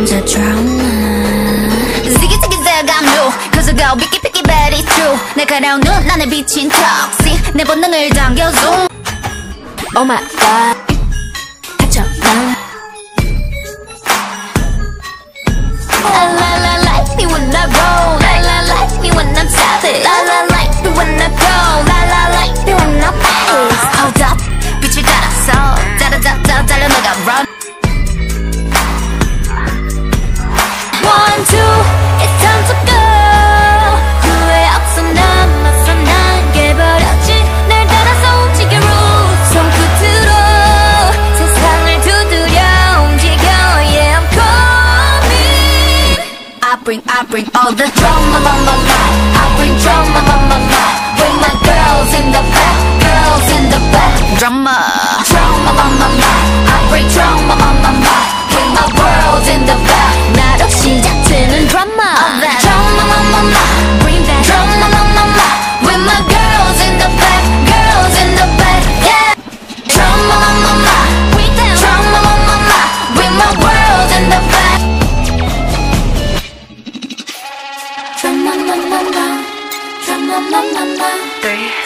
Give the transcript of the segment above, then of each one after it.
혼자 drama Ziggy ziggy zag I'm new Cause I go picky picky but it's true 날카로운 눈 안에 비친 toxic 내 본능을 당겨 zoom Oh my god 갇혀 난 La la la like me when I roll La la like me when I'm savage bring I bring all the drama on my mind I bring drama on my mind With my girls in the back girls in the back. Drama. Drama on my mind I bring drama on my mind With my world in the back 나로 시작되는 drama drama on my mind Bring that drama on my mind With my girls in the back girls in the back yeah drama on my mind Bring that drama on my mind With my world in the back drama on my mind drama on my mind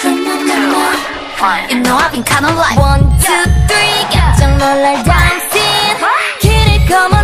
drama on my mind You know I've been kinda like One, two, three 깜짝 놀랄 dancing 길을 거머쥔 주인공은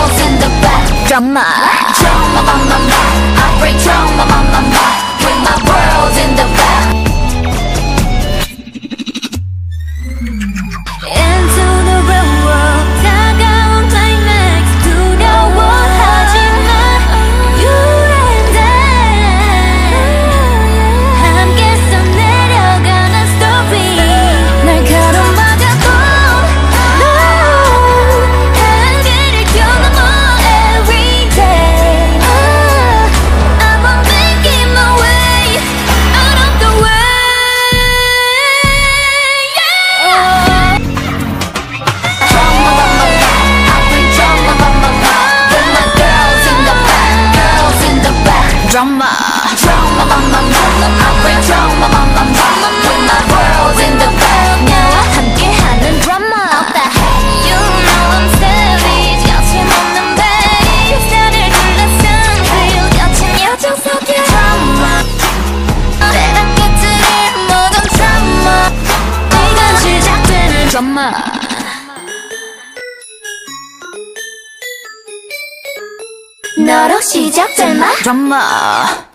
In the back. Drama. Drama on my mind I bring drama on my mind With my world in the back 너로 시작될 마? 드라마